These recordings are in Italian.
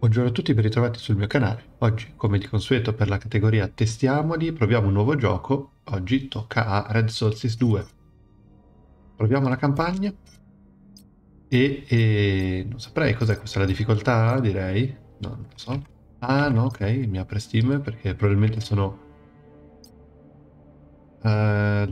Buongiorno a tutti, ben ritrovati sul mio canale. Oggi, come di consueto per la categoria Testiamoli, proviamo un nuovo gioco. Oggi tocca a Red Solstice 2. Proviamo la campagna e, e... non saprei cos'è questa, la difficoltà direi? No, non lo so. Ah no, ok, mi apre Steam perché probabilmente sono... Uh,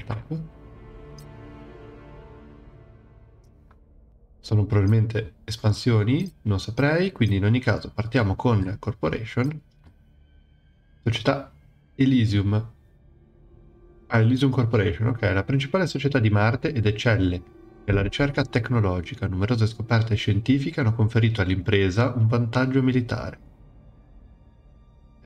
sono probabilmente espansioni, non saprei, quindi in ogni caso partiamo con Corporation, società Elysium. Ah, Elysium Corporation, ok, la principale società di Marte ed eccelle nella ricerca tecnologica. Numerose scoperte scientifiche hanno conferito all'impresa un vantaggio militare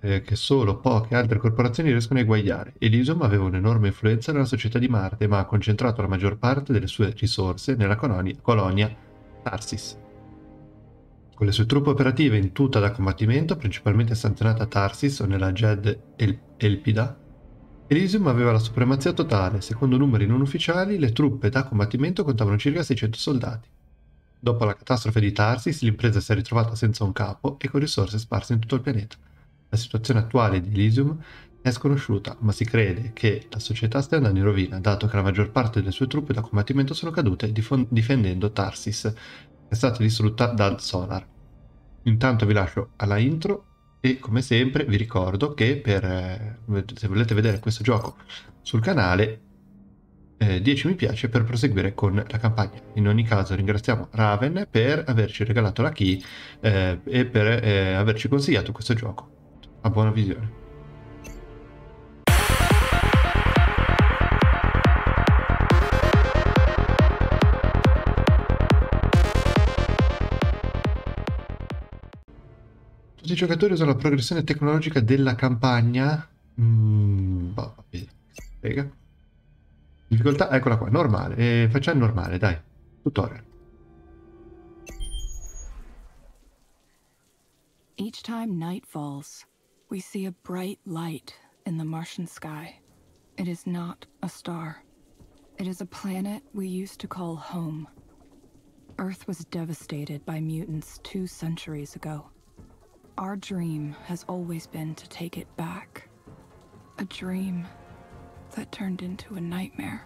eh, che solo poche altre corporazioni riescono a eguagliare. Elysium aveva un'enorme influenza nella società di Marte, ma ha concentrato la maggior parte delle sue risorse nella colonia, colonia Tarsis. Con le sue truppe operative in tuta da combattimento, principalmente stazionate a Tarsis o nella Jed El- Elpida, Elysium aveva la supremazia totale. Secondo numeri non ufficiali, le truppe da combattimento contavano circa 600 soldati. Dopo la catastrofe di Tarsis, l'impresa si è ritrovata senza un capo e con risorse sparse in tutto il pianeta. La situazione attuale di Elysium è sconosciuta, ma si crede che la società stia andando in rovina, dato che la maggior parte delle sue truppe da combattimento sono cadute difendendo Tarsis, che è stata distrutta dal Solar. Intanto vi lascio alla intro e come sempre vi ricordo che per, eh, se volete vedere questo gioco sul canale eh, 10 mi piace per proseguire con la campagna. In ogni caso ringraziamo Raven per averci regalato la key eh, e per eh, averci consigliato questo gioco. A buona visione. Giocatori usano la progressione tecnologica della campagna. Mm, boh, Spiega. Difficoltà, eccola qua, normale. E facciamo normale, dai. Tutorial. Each time night falls, we see a bright light in the Martian sky. It is not a star. It is a planet we used to call home. Earth was devastated by mutants two centuries ago. Our dream has always been to take it back. A dream that turned into a nightmare.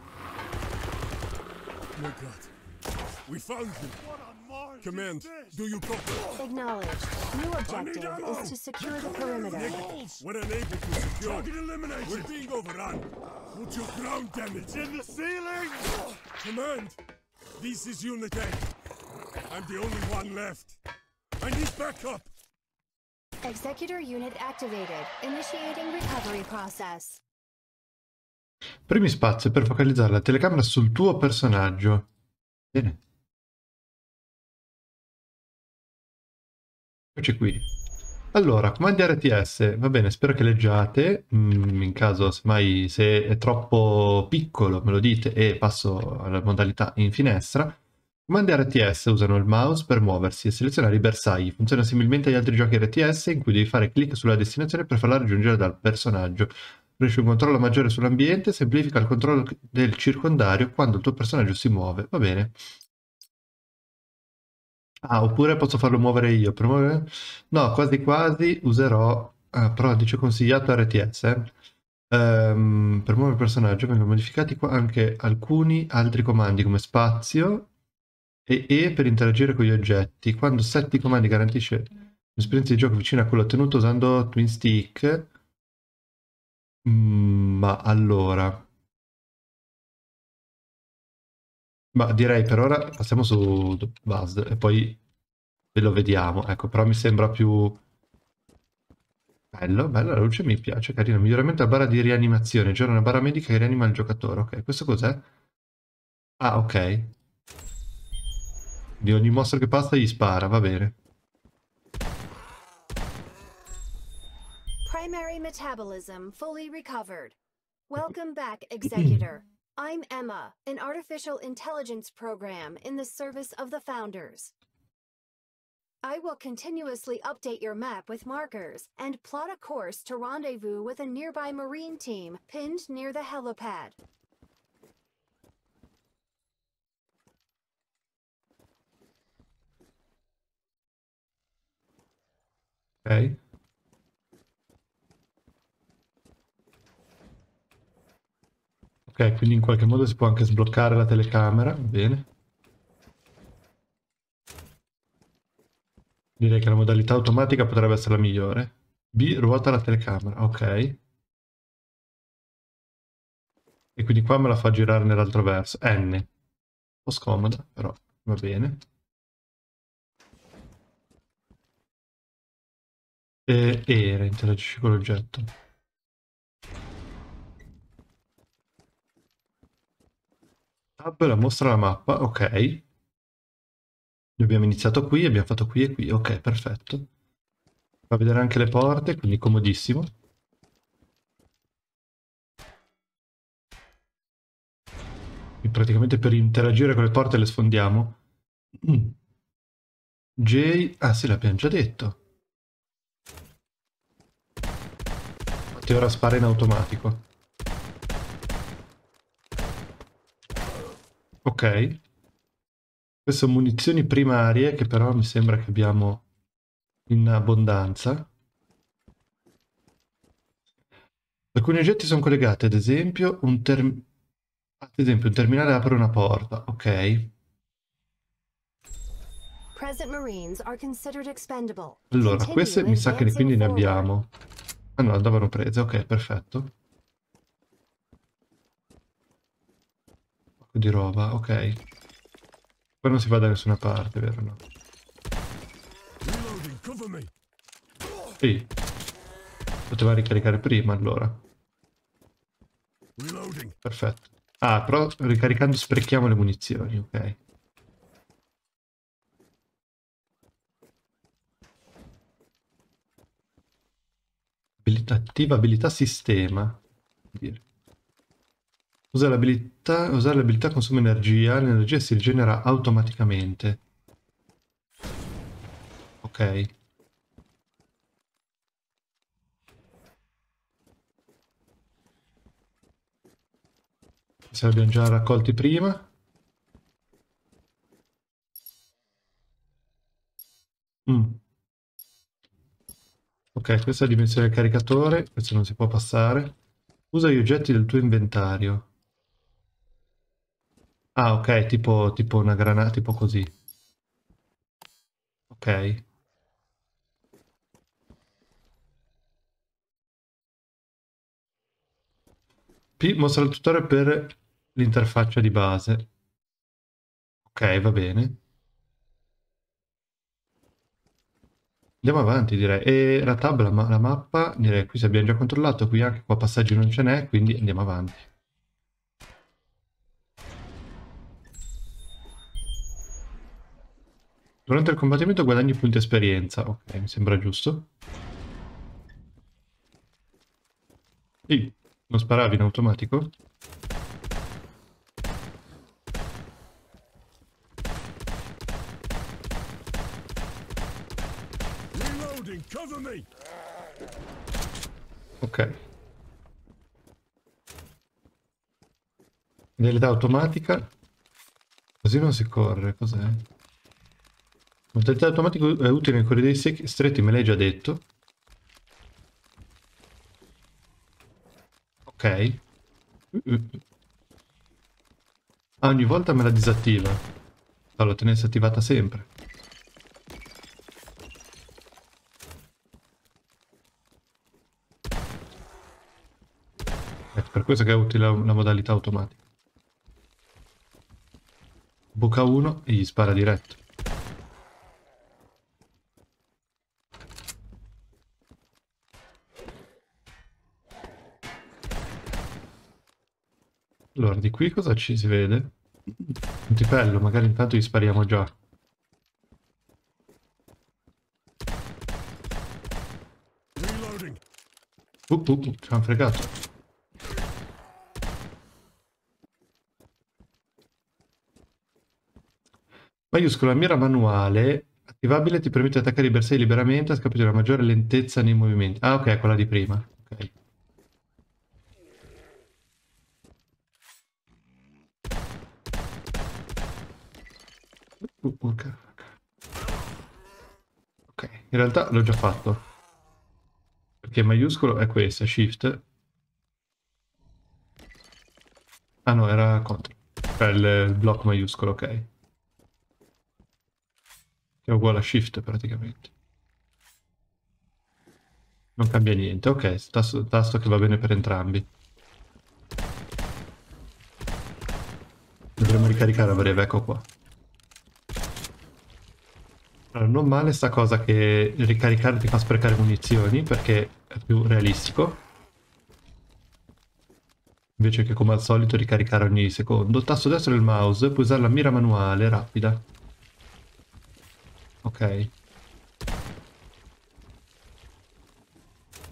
My god. We found him. Command, do you copy? Acknowledged. New objective is to secure the perimeter. We're unable to secure. Target eliminated. We're being overrun. Put your ground, damn it. In the ceiling. Command, this is Unit I'm the only one left. I need backup. Executor unit activated. Initiating recovery process. Premi spazio per focalizzare la telecamera sul tuo personaggio. Bene. Eccoci qui. Allora, comandi RTS, va bene, spero che leggiate, mm, in caso semmai se è troppo piccolo me lo dite e passo alla modalità in finestra. Comandi RTS usano il mouse per muoversi e selezionare i bersagli. Funziona similmente agli altri giochi RTS in cui devi fare clic sulla destinazione per farla raggiungere dal personaggio. Riesce un controllo maggiore sull'ambiente, semplifica il controllo del circondario quando il tuo personaggio si muove. Va bene. Ah, oppure posso farlo muovere io. Per muovere... No, quasi quasi userò... Ah, però dice consigliato RTS. Eh? Um, per muovere il personaggio vengono modificati anche alcuni altri comandi come spazio e E per interagire con gli oggetti. Quando setti comandi garantisce un'esperienza di gioco vicina a quella ottenuta usando Twin Stick. Mm, ma allora... Ma direi per ora passiamo su Buzz e poi ve lo vediamo. Ecco, però mi sembra più... Bello, bello, la luce mi piace, carino. Miglioramento a barra di rianimazione. C'era una barra medica che rianima il giocatore. Ok, questo cos'è? Ah, ok. Di ogni mostro che passa gli spara, va bene. Primary metabolism fully recovered. Welcome back, Executor. I'm Emma, an artificial intelligence program in the service of the Founders. I will continuously update your map with markers and plot a course to rendezvous with a nearby Marine team pinned near the helipad. Ok. Quindi in qualche modo si può anche sbloccare la telecamera, bene. Direi che la modalità automatica potrebbe essere la migliore. B, ruota la telecamera, ok. E quindi qua me la fa girare nell'altro verso. N. Un po' scomoda, però va bene. E era, interagisci con l'oggetto. Tab la mostra la mappa, ok. Abbiamo iniziato qui, abbiamo fatto qui e qui, ok, perfetto. Fa vedere anche le porte, quindi comodissimo. E praticamente per interagire con le porte le sfondiamo. Mm. J... Ah sì, l'abbiamo già detto. Infatti ora spara in automatico. Ok. Queste sono munizioni primarie che però mi sembra che abbiamo in abbondanza. Alcuni oggetti sono collegati, ad esempio un, term... ad esempio, un terminale apre una porta, ok. Allora, queste mi sa che quindi ne abbiamo. Ah no, andavano prese, ok, perfetto. Di roba, ok. Poi non si va da nessuna parte, vero no? Sì. Poteva ricaricare prima allora. Perfetto. Ah, però ricaricando sprechiamo le munizioni, ok. Attiva, abilità sistema. Usare l'abilità, usare l'abilità consuma energia, l'energia si rigenera automaticamente. Ok. Se li abbiamo già raccolti prima. Mm. Ok, questa è la dimensione del caricatore, questo non si può passare. Usa gli oggetti del tuo inventario. Ah, ok, tipo, tipo una granata, tipo così. Ok. P mostra il tutorial per l'interfaccia di base. Ok, va bene. Andiamo avanti, direi. E la tab, la, ma la mappa, direi qui se abbiamo già controllato, qui anche qua passaggi non ce n'è, quindi andiamo avanti. Durante il combattimento guadagni punti esperienza. Ok, mi sembra giusto. Sì, non sparavi in automatico? Ok. Modalità automatica. Così non si corre, cos'è? Modalità automatica è utile nei corridoi stretti, me l'hai già detto. Ok. Ogni volta me la disattiva. Allora, tenessi attivata sempre. Questo che è utile la modalità automatica. Buca 1 e gli spara diretto. Allora, di qui cosa ci si vede? Un tipello, magari intanto gli spariamo già. Uh, uh, uh, ci hanno fregato. Maiuscola mira manuale attivabile ti permette di attaccare i bersagli liberamente a scapito di una maggiore lentezza nei movimenti. Ah ok, quella di prima. Ok. Ok, in realtà l'ho già fatto. che maiuscolo è questa, shift. Ah no, era contro. Cioè il blocco maiuscolo, ok. Che è uguale a shift praticamente. Non cambia niente, ok, tasto, tasto che va bene per entrambi. Dovremmo ricaricare a breve, ecco qua. Allora, non male sta cosa che ricaricare ti fa sprecare munizioni, perché è più realistico. Invece che come al solito ricaricare ogni secondo. Tasto destro del mouse, puoi usare la mira manuale, rapida. Ok.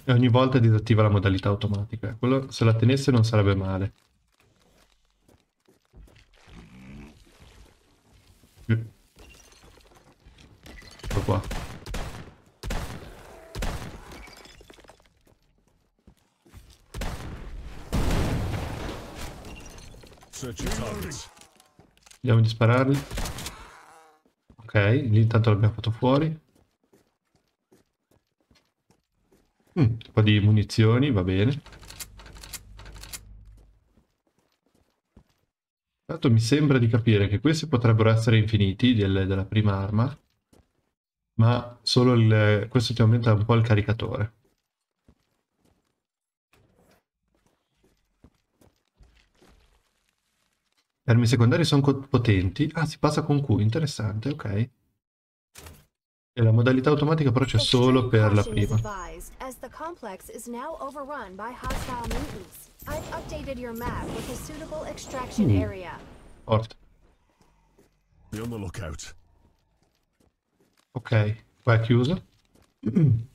E ogni volta disattiva la modalità automatica. Quello, se la tenesse non sarebbe male. Ecco qua. Vediamo di spararli. Ok, lì intanto l'abbiamo fatto fuori. Mm, un po' di munizioni, va bene. Tanto mi sembra di capire che questi potrebbero essere infiniti del- della prima arma, ma solo il, questo ti aumenta un po' il caricatore. Gli armi secondari sono potenti. Ah, si passa con Q, interessante, ok. E la modalità automatica però c'è solo per la prima. Mm. area. Forte. Ok, qua è chiuso.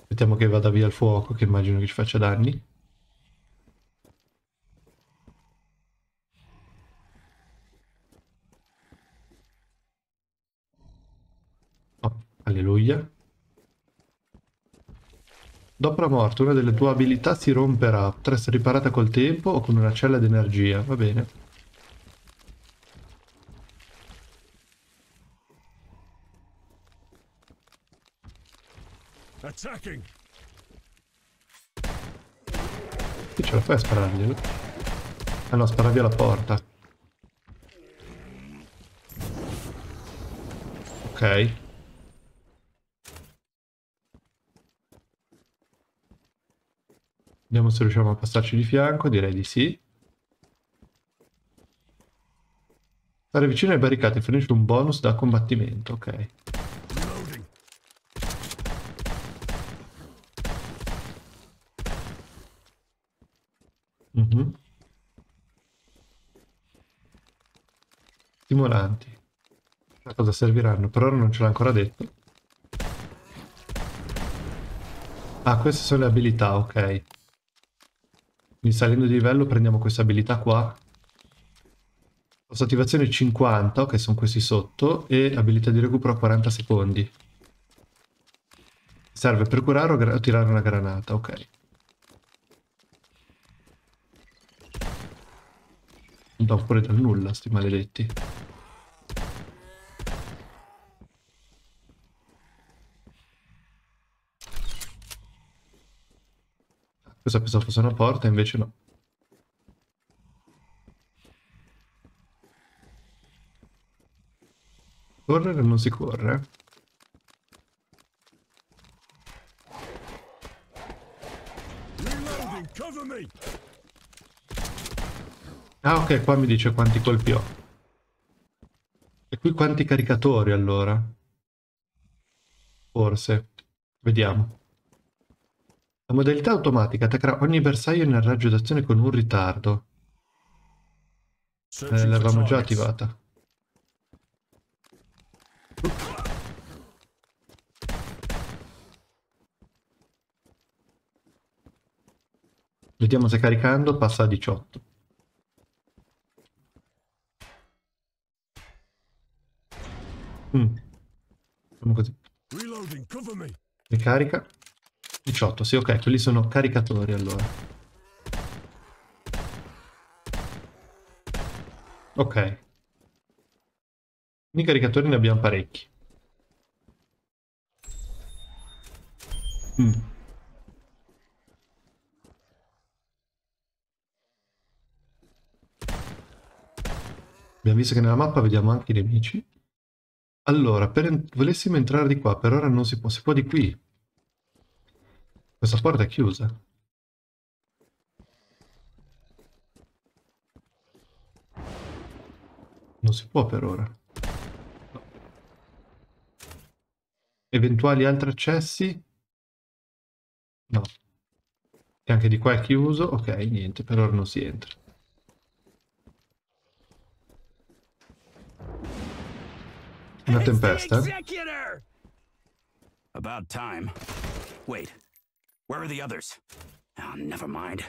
Aspettiamo che vada via il fuoco, che immagino che ci faccia danni. Alleluia. Dopo la morte, una delle tue abilità si romperà. Potrà essere riparata col tempo o con una cella d'energia. Va bene. Attacking. Chi ce la fai a spararglielo? Ah no, spara via la porta. Ok. Vediamo se riusciamo a passarci di fianco, direi di sì. Stare vicino ai barricate fornisce un bonus da combattimento, ok. Reloading. Mhm. Stimolanti. A cosa serviranno? Per ora non ce l'ha ancora detto. Ah, queste sono le abilità, ok. Quindi salendo di livello prendiamo questa abilità qua. Posso attivazione 50, che sono questi sotto, e abilità di recupero a 40 secondi. Serve per curare o, o tirare una granata, ok. Da fuori dal nulla, sti maledetti. Questa pensavo fosse una porta, invece no. Correre non si corre. Ah, ok, qua mi dice quanti colpi ho. E qui quanti caricatori allora? Forse. Vediamo. La modalità automatica attaccherà ogni bersaglio nel raggio d'azione con un ritardo. Eh, l'avevamo già attivata. Vediamo se caricando passa a 18. Mm. Facciamo così. Reloading. Cover me. Ricarica. 18, sì ok, quelli sono caricatori allora. Ok. Di caricatori ne abbiamo parecchi. Mm. Abbiamo visto che nella mappa vediamo anche i nemici. Allora, per volessimo entrare di qua, per ora non si può, si può di qui. Questa porta è chiusa. Non si può per ora. No. Eventuali altri accessi? No. E anche di qua è chiuso. Ok, niente, per ora non si entra. Una tempesta? eh? About time. Wait, where are the others? Oh, never mind.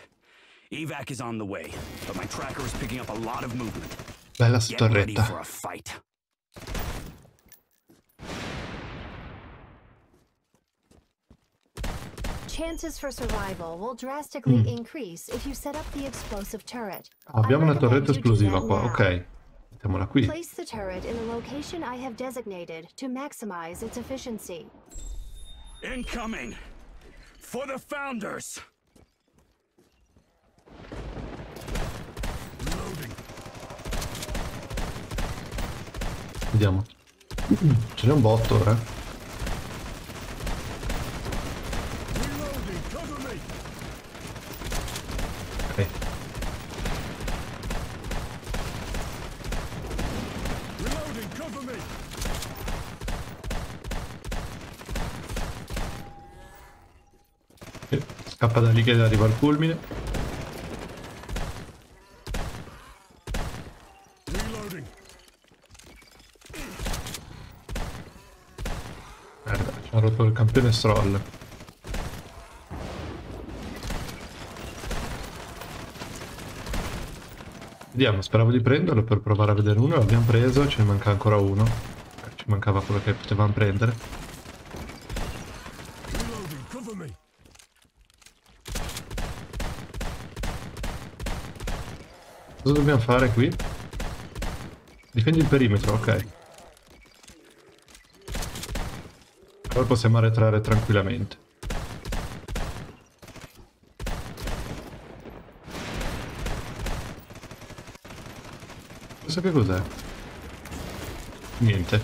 Evac is on the way, but my tracker is picking up a lot of movement. Bella Get ready for a fight. Chances for survival will drastically Mm. increase if you set up the explosive turret. Abbiamo I una recommend torretta you do esplosiva that qua, now. ok. Mettiamola qui. Place the turret in the location I have designated to maximize its efficiency. Incoming! For the founders! Reloading. Vediamo. Ce n'è un botto ora. Reloading. Scappa da lì che arriva fulmine. Reloading. Merda, ci ha rotto il campione stroll. Vediamo, speravo di prenderlo per provare a vedere uno, l'abbiamo preso, ce ne manca ancora uno. Eh, Ci mancava quello che potevamo prendere. Reloading. Cover me. Cosa dobbiamo fare qui? Difendi il perimetro, ok. Ora possiamo arretrare tranquillamente. Questo che cos'è? Niente.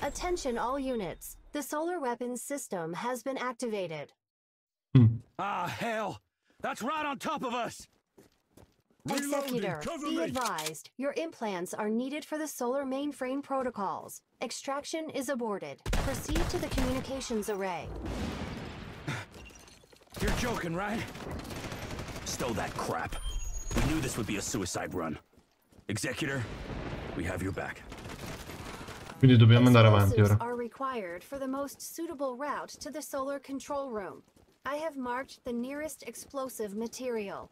Attention all units. The solar weapons system has been activated. Mm. Ah, hell! That's right on top of us! Executor, be me. advised, your implants are needed for the solar mainframe protocols. Extraction is aborted. Proceed to the communications array. You're joking, right? Stow that crap. We knew this would be a suicide run. Executor, we have your back. Quindi dobbiamo andare avanti ora. are required for the most suitable route to the solar control room. I have marked the nearest explosive material.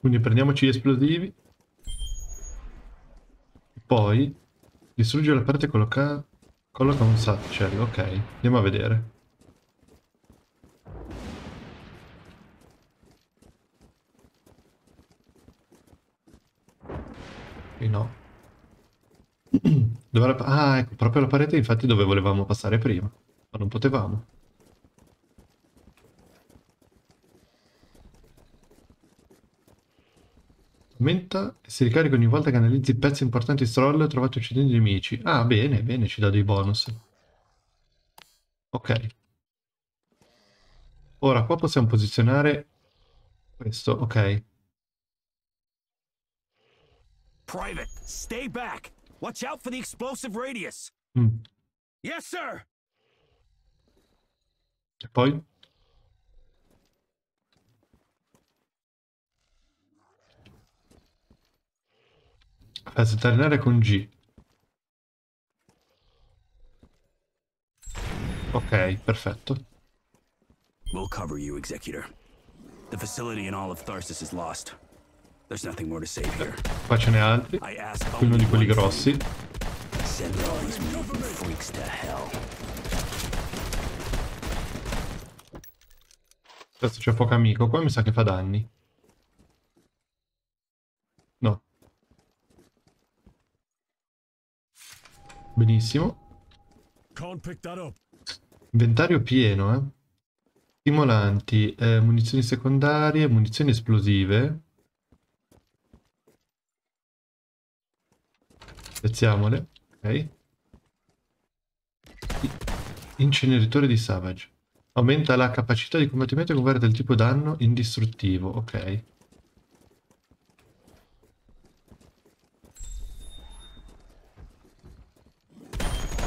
Quindi prendiamoci gli esplosivi. Poi distrugge la parte colloca... colloca un satchel. Ok, andiamo a vedere. Qui no. Dove la- Ah, ecco, proprio la parete infatti dove volevamo passare prima. Ma non potevamo. Aumenta e si ricarica ogni volta che analizzi pezzi importanti stroll trovati uccidendo i nemici. Ah, bene, bene, ci dà dei bonus. Ok. Ora qua possiamo posizionare questo, ok. Private, stay back! Watch out for the explosive radius! Mm. Yes, sir! E poi? Fase terminare con G. Ok, perfetto. We'll cover you, Executor. The facility in all of Tharsis is lost. There's nothing more to save here. Qua ce n'è altri. Uno di quelli grossi. Send all these mutant freaks to hell. Adesso c'è poco amico. Qua mi sa che fa danni. No. Benissimo. Inventario pieno, eh. Stimolanti, eh, munizioni secondarie, munizioni esplosive. Spezziamole, ok. Inceneritore di Savage. Aumenta la capacità di combattimento e converte il tipo danno in distruttivo, ok.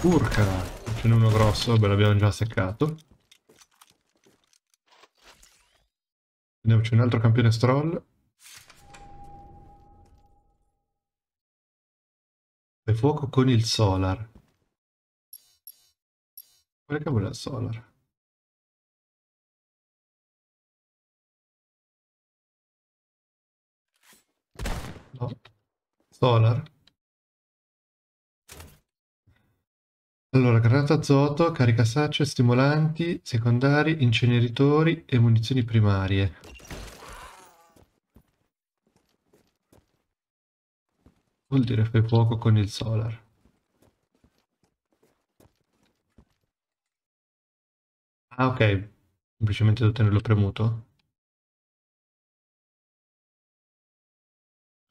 Urca, ce n'è uno grosso, vabbè l'abbiamo già seccato. Andiamo, c'è un altro campione stroll. Fai fuoco con il solar. Quale cavolo è il solar? No. Solar? Allora, granata azoto, carica sacce, stimolanti, secondari, inceneritori e munizioni primarie. Vuol dire fai fuoco con il solar. Ah, ok. Semplicemente devo tenerlo premuto.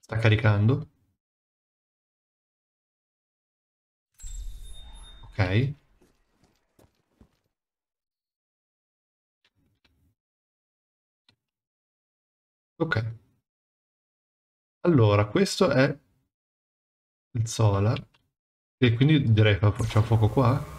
Sta caricando. Ok. Ok. Allora, questo è il solar. E quindi direi che facciamo fuoco qua.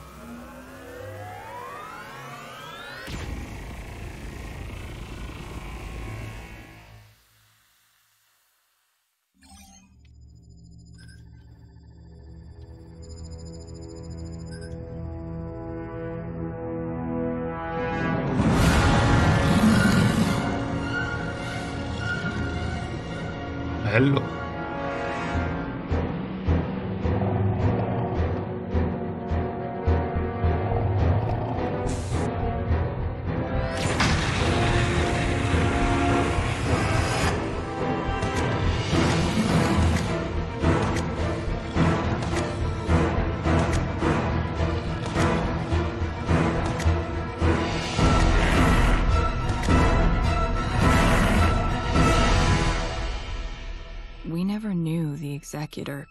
Bello.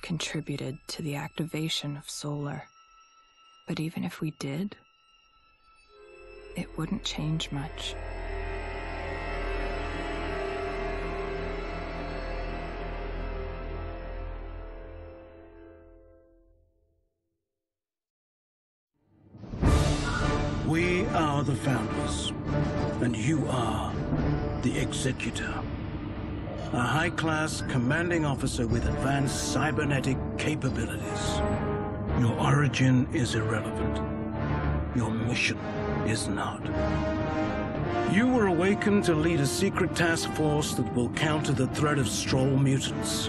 Contributed to the activation of solar. But even if we did, it wouldn't change much. We are the Founders, and you are the Executor. A high-class commanding officer with advanced cybernetic capabilities. Your origin is irrelevant. Your mission is not. You were awakened to lead a secret task force that will counter the threat of Stroll mutants.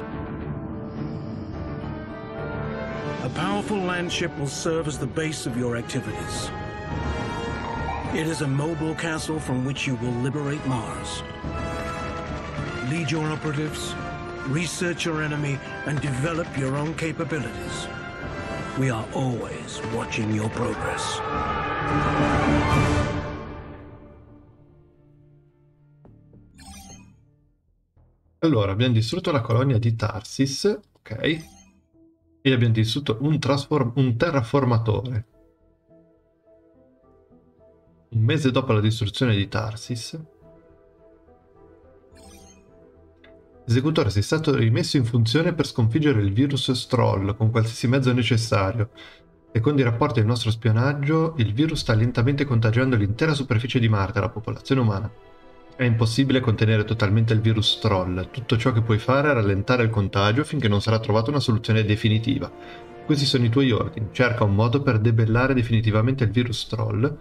A powerful landship will serve as the base of your activities. It is a mobile castle from which you will liberate Mars. Lead your operatives, research your enemy, and develop your own capabilities. We are always watching your progress. Allora, abbiamo distrutto la colonia di Tarsis, ok? E abbiamo distrutto un, un terraformatore. Un mese dopo la distruzione di Tarsis, l'esecutore si è stato rimesso in funzione per sconfiggere il virus Stroll con qualsiasi mezzo necessario. Secondo i rapporti del nostro spionaggio, il virus sta lentamente contagiando l'intera superficie di Marte la popolazione umana. È impossibile contenere totalmente il virus Troll. Tutto ciò che puoi fare è rallentare il contagio finché non sarà trovata una soluzione definitiva. Questi sono i tuoi ordini. Cerca un modo per debellare definitivamente il virus Troll.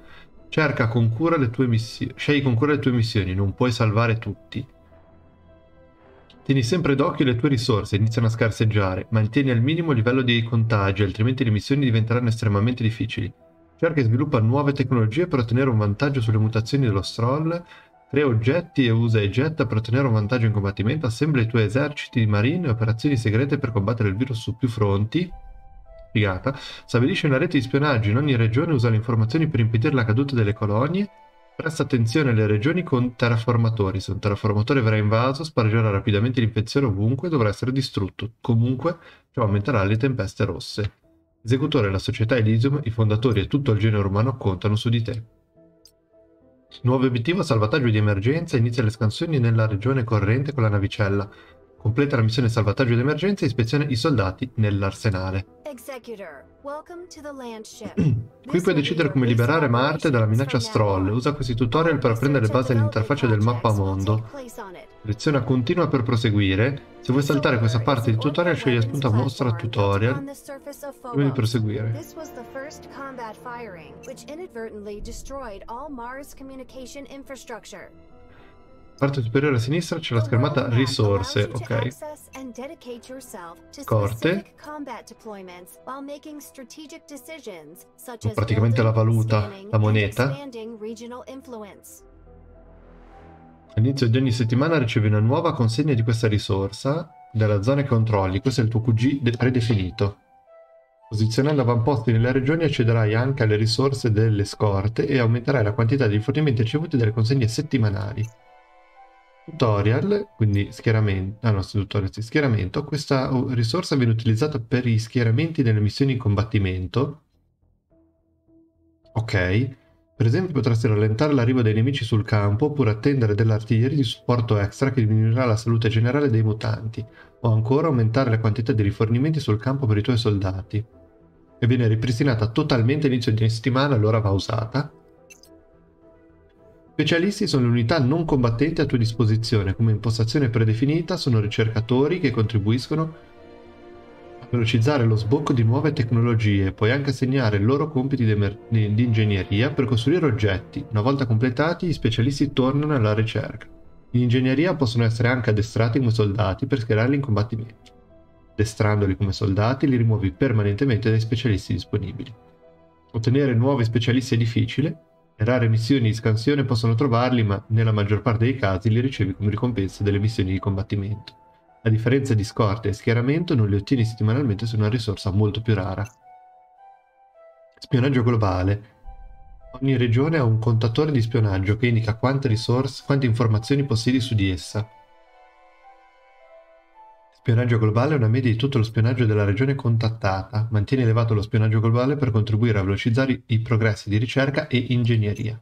Cerca con cura le tue missioni. Scegli con cura le tue missioni, non puoi salvare tutti. Tieni sempre d'occhio le tue risorse, iniziano a scarseggiare. Mantieni al minimo il livello di contagi, altrimenti le missioni diventeranno estremamente difficili. Cerca e sviluppa nuove tecnologie per ottenere un vantaggio sulle mutazioni dello Stroll. Crea oggetti e usa e getta per ottenere un vantaggio in combattimento. Assembla i tuoi eserciti di marine e operazioni segrete per combattere il virus su più fronti. Figata. Stabilisce una rete di spionaggio in ogni regione e usa le informazioni per impedire la caduta delle colonie. Presta attenzione alle regioni con terraformatori. Se un terraformatore verrà invaso, spargerà rapidamente l'infezione ovunque e dovrà essere distrutto. Comunque, ciò aumenterà le tempeste rosse. Esecutore della società Elysium, i fondatori e tutto il genere umano contano su di te. Nuovo obiettivo salvataggio di emergenza. Inizia le scansioni nella regione corrente con la navicella. Completa la missione salvataggio di emergenza e ispeziona i soldati nell'arsenale. Qui puoi decidere come liberare Marte dalla minaccia Stroll. Usa questi tutorial per apprendere le basi dell'interfaccia del mappamondo. Seleziona continua per proseguire. Se vuoi saltare questa parte di tutorial scegli spunto a mostra tutorial prima di proseguire. Which inadvertently destroyed all Mars communication infrastructure. Parte superiore a sinistra c'è la schermata risorse, ok. Corte. Praticamente la valuta, la moneta. All'inizio di ogni settimana ricevi una nuova consegna di questa risorsa dalla zona controlli. Questo è il tuo QG predefinito. Posizionando avamposti nelle regioni accederai anche alle risorse delle scorte e aumenterai la quantità di fornimenti ricevuti dalle consegne settimanali tutorial, quindi schieramento, ah no, tutorial, sì, schieramento, questa uh, risorsa viene utilizzata per gli schieramenti nelle missioni di combattimento. Ok. Per esempio potresti rallentare l'arrivo dei nemici sul campo oppure attendere dell'artiglieria di supporto extra che diminuirà la salute generale dei mutanti, o ancora aumentare la quantità di rifornimenti sul campo per i tuoi soldati. E viene ripristinata totalmente all'inizio di ogni settimana, allora va usata. Specialisti sono le unità non combattenti a tua disposizione, come impostazione predefinita sono ricercatori che contribuiscono a velocizzare lo sbocco di nuove tecnologie, puoi anche assegnare loro compiti di, di ingegneria per costruire oggetti. Una volta completati, gli specialisti tornano alla ricerca. In ingegneria possono essere anche addestrati come soldati per schierarli in combattimento. Addestrandoli come soldati li rimuovi permanentemente dai specialisti disponibili. Ottenere nuovi specialisti è difficile, rare missioni di scansione possono trovarli, ma nella maggior parte dei casi li ricevi come ricompensa delle missioni di combattimento. A differenza di scorte e schieramento, non li ottieni settimanalmente su una risorsa molto più rara. Spionaggio globale. Ogni regione ha un contatore di spionaggio che indica quante risorse, quante informazioni possiedi su di essa. Spionaggio globale è una media di tutto lo spionaggio della regione contattata. Mantiene elevato lo spionaggio globale per contribuire a velocizzare i progressi di ricerca e ingegneria.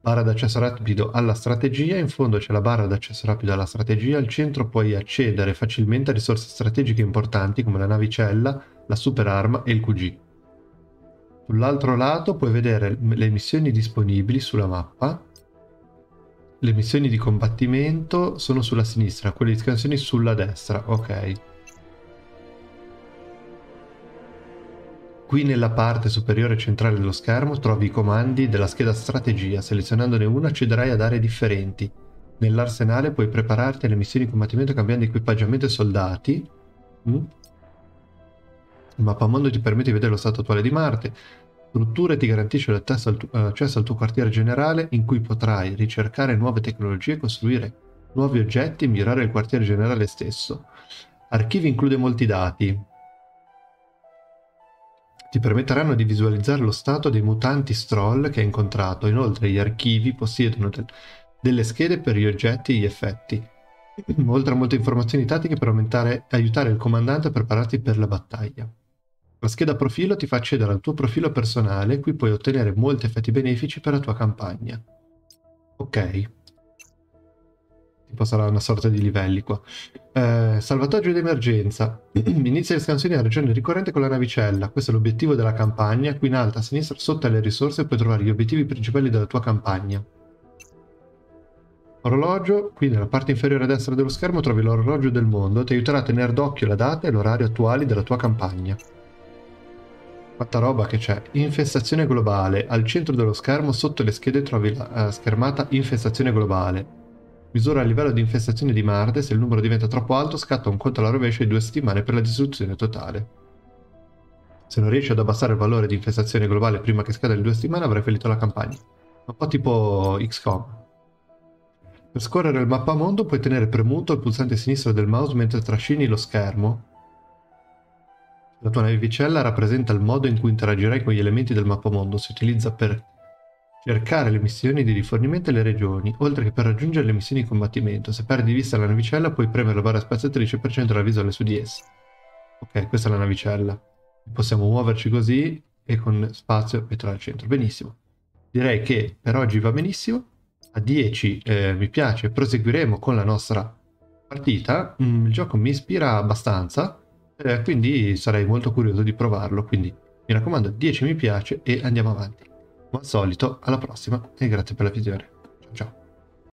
Barra d'accesso rapido alla strategia, in fondo c'è la barra d'accesso rapido alla strategia, al centro puoi accedere facilmente a risorse strategiche importanti come la navicella, la superarma e il QG. Sull'altro lato puoi vedere le missioni disponibili sulla mappa le missioni di combattimento sono sulla sinistra, quelle di scansioni sulla destra, ok. Qui nella parte superiore centrale dello schermo trovi i comandi della scheda strategia, selezionandone una accederai ad aree differenti. Nell'arsenale puoi prepararti alle missioni di combattimento cambiando equipaggiamento e soldati. Mm? Il mappamondo ti permette di vedere lo stato attuale di Marte, struttura ti garantisce l'accesso al, tu- l'accesso al tuo quartiere generale in cui potrai ricercare nuove tecnologie, costruire nuovi oggetti e migliorare il quartiere generale stesso. Archivi include molti dati. Ti permetteranno di visualizzare lo stato dei mutanti Stroll che hai incontrato. Inoltre gli archivi possiedono del- delle schede per gli oggetti e gli effetti, oltre a molte informazioni tattiche per aumentare, aiutare il comandante a prepararti per la battaglia. La scheda profilo ti fa accedere al tuo profilo personale, qui puoi ottenere molti effetti benefici per la tua campagna. Ok. Tipo sarà una sorta di livelli qua. Eh, salvataggio d'emergenza. Inizia le scansioni nella regione ricorrente con la navicella. Questo è l'obiettivo della campagna. Qui in alto a sinistra, sotto alle risorse, puoi trovare gli obiettivi principali della tua campagna. Orologio, qui nella parte inferiore a destra dello schermo trovi l'orologio del mondo, ti aiuterà a tenere d'occhio la data e l'orario attuali della tua campagna. Quanta roba che c'è. Infestazione globale. Al centro dello schermo, sotto le schede, trovi la uh, schermata Infestazione globale. Misura il livello di infestazione di Marte. Se il numero diventa troppo alto, scatta un conto alla rovescia di due settimane per la distruzione totale. Se non riesci ad abbassare il valore di infestazione globale prima che scada le due settimane, avrai finito la campagna. Un po' tipo XCOM. Per scorrere il mappamondo puoi tenere premuto il pulsante sinistro del mouse mentre trascini lo schermo la tua navicella rappresenta il modo in cui interagirai con gli elementi del mappamondo. Si utilizza per cercare le missioni di rifornimento e le regioni, oltre che per raggiungere le missioni di combattimento. Se perdi di vista la navicella puoi premere la barra spaziatrice per centrare la visuale su di essa. Ok, questa è la navicella. Possiamo muoverci così e con spazio metterla al centro. Benissimo. Direi che per oggi va benissimo. A 10 eh, mi piace, proseguiremo con la nostra partita. Mm, il gioco mi ispira abbastanza, eh, quindi sarei molto curioso di provarlo. Quindi mi raccomando, 10 mi piace e andiamo avanti. Come al solito, alla prossima e grazie per la visione. Ciao ciao.